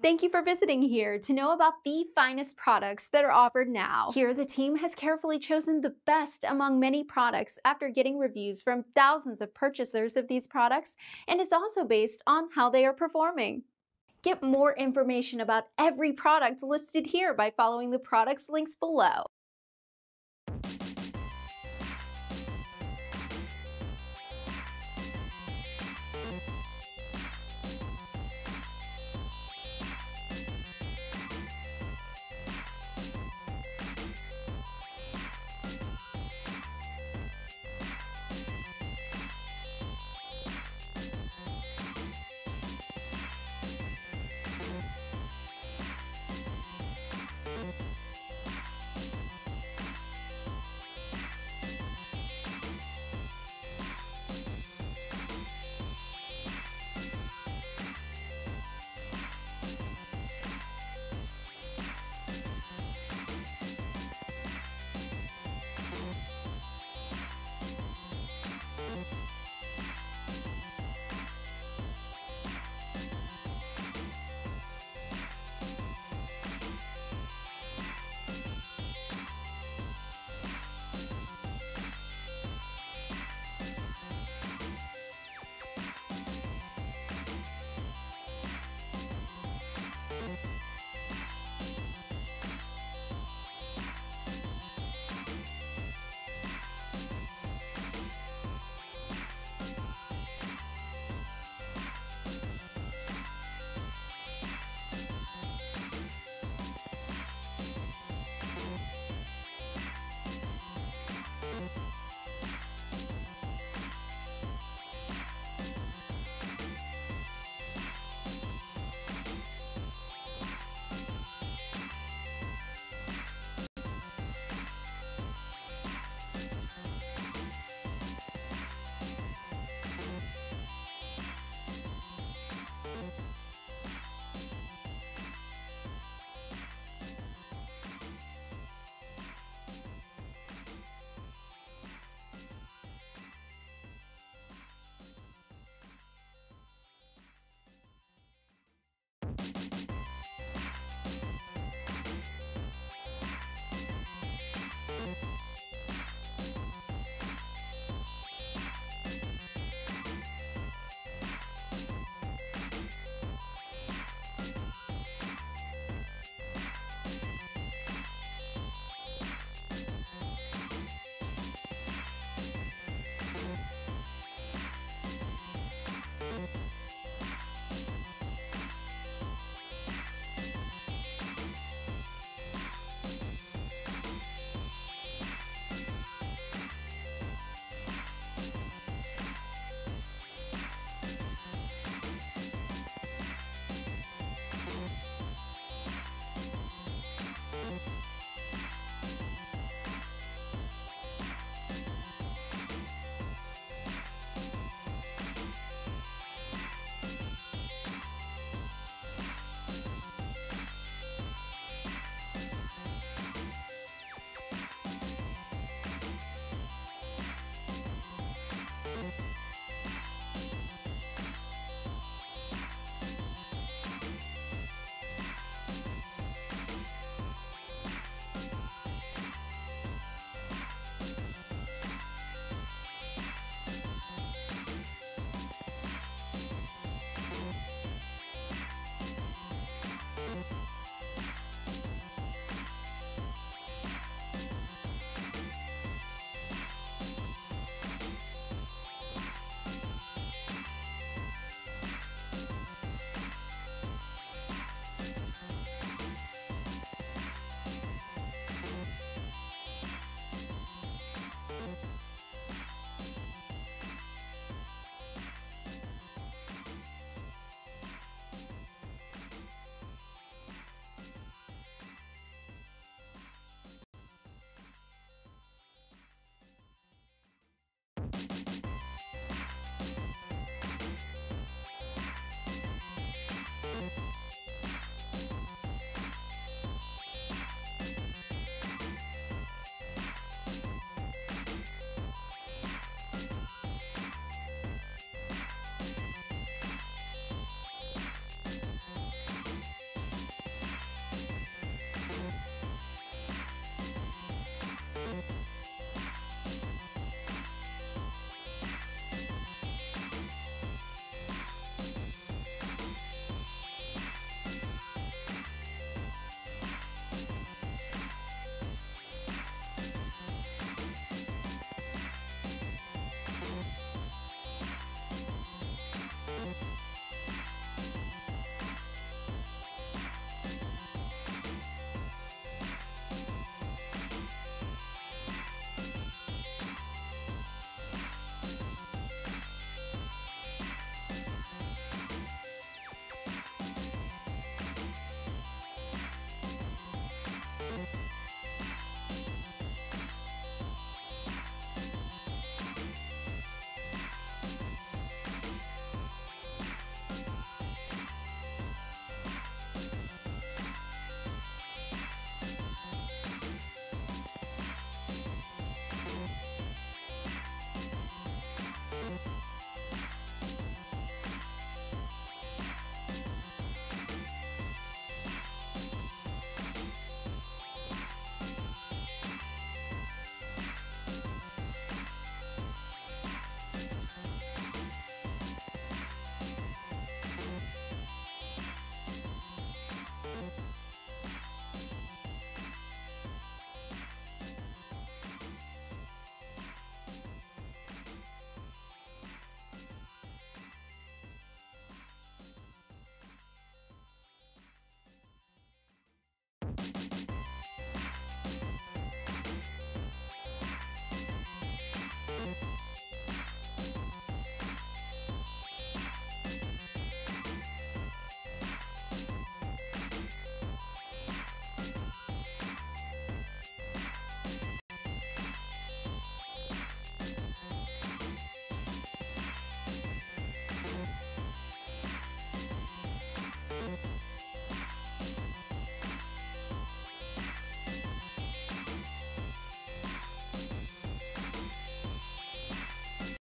Thank you for visiting here to know about the finest products that are offered now. Here, the team has carefully chosen the best among many products after getting reviews from thousands of purchasers of these products, and it's also based on how they are performing. Get more information about every product listed here by following the products links below.